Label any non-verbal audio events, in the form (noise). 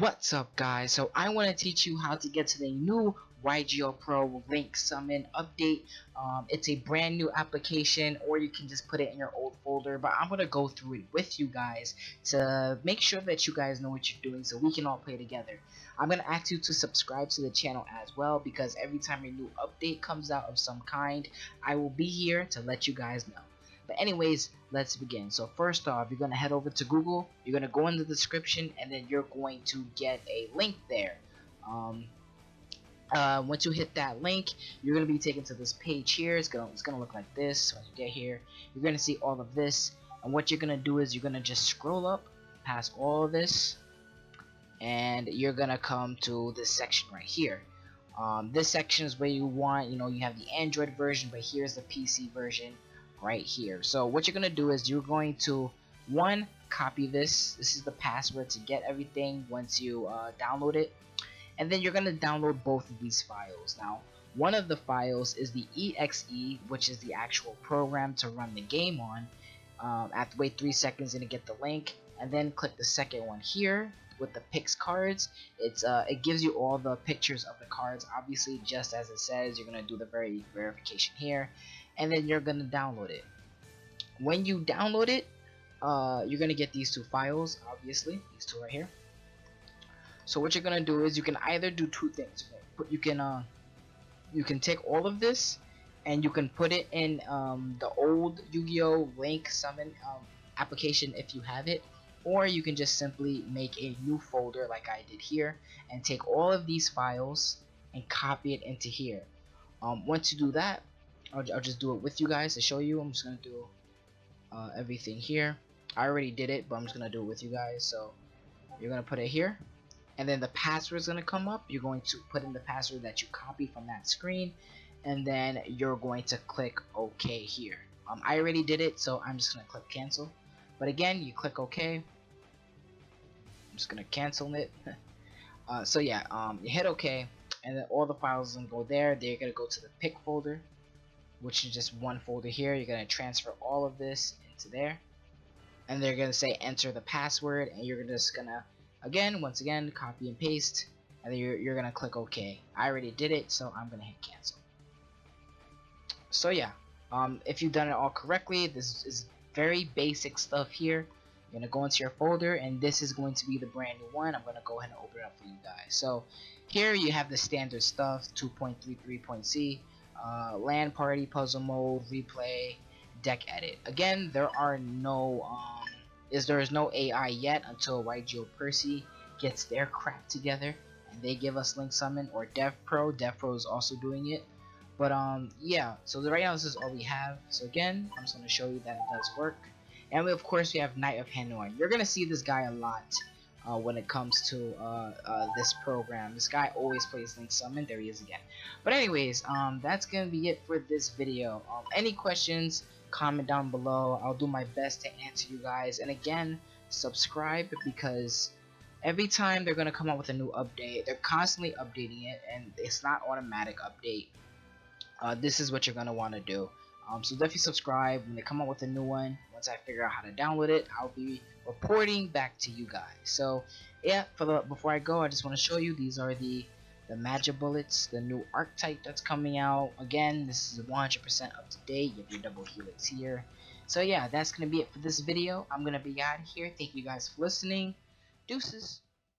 What's up guys, so I want to teach you how to get to the new YGO Pro Link Summon update. Um, it's a brand new application or you can just put it in your old folder but I'm going to go through it with you guys to make sure that you guys know what you're doing so we can all play together. I'm going to ask you to subscribe to the channel as well because every time a new update comes out of some kind I will be here to let you guys know. But anyways, let's begin. So first off, you're going to head over to Google. You're going to go in the description and then you're going to get a link there. Um, uh, once you hit that link, you're going to be taken to this page here. It's going to, it's to look like this. Once you get here, you're going to see all of this. And what you're going to do is you're going to just scroll up past all of this. And you're going to come to this section right here. Um, this section is where you want, you know, you have the Android version, but here's the PC version right here. So what you're going to do is you're going to, one, copy this. This is the password to get everything once you uh, download it. And then you're going to download both of these files. Now, one of the files is the exe, which is the actual program to run the game on. Um, have to wait 3 seconds and get the link. And then click the second one here with the pix cards it's uh, it gives you all the pictures of the cards obviously just as it says you're gonna do the very verification here and then you're gonna download it. When you download it uh, you're gonna get these two files obviously these two right here. So what you're gonna do is you can either do two things. But you can uh, you can take all of this and you can put it in um, the old Yu-Gi-Oh! Link summon um, application if you have it. Or you can just simply make a new folder like I did here and take all of these files and copy it into here. Um, once you do that I'll, I'll just do it with you guys to show you. I'm just gonna do uh, everything here. I already did it, but I'm just gonna do it with you guys. So you're gonna put it here, and then the password is gonna come up. You're going to put in the password that you copy from that screen, and then you're going to click OK here. Um, I already did it, so I'm just gonna click cancel. But again, you click OK. I'm just gonna cancel it. (laughs) uh, so yeah, um, you hit OK, and then all the files gonna go there. They're gonna go to the pick folder which is just one folder here. You're going to transfer all of this into there. And they're going to say enter the password and you're just going to, again, once again, copy and paste. And then you're, you're going to click OK. I already did it, so I'm going to hit cancel. So yeah, um, if you've done it all correctly, this is very basic stuff here. You're going to go into your folder and this is going to be the brand new one. I'm going to go ahead and open it up for you guys. So here you have the standard stuff, 2.33.c uh, LAN party, puzzle mode, replay, deck edit. Again, there are no um, is there is no AI yet until YGO Percy gets their crap together and they give us Link Summon or DevPro. DevPro is also doing it. But um, yeah. So right now this is all we have. So again, I'm just gonna show you that it does work. And we, of course we have Knight of Hanoi. You're gonna see this guy a lot uh, when it comes to uh, uh, this program. This guy always plays Link Summon. There he is again. But anyways, um, that's going to be it for this video. Um, any questions, comment down below. I'll do my best to answer you guys. And again, subscribe because every time they're going to come out with a new update, they're constantly updating it and it's not automatic update. Uh, this is what you're going to want to do. Um, so definitely subscribe when they come out with a new one. Once I figure out how to download it, I'll be reporting back to you guys. So yeah, for the before I go, I just want to show you these are the the Magibullets, the new archetype that's coming out. Again, this is 100% up to date. You have your double helix here. So yeah, that's gonna be it for this video. I'm gonna be out of here. Thank you guys for listening. Deuces.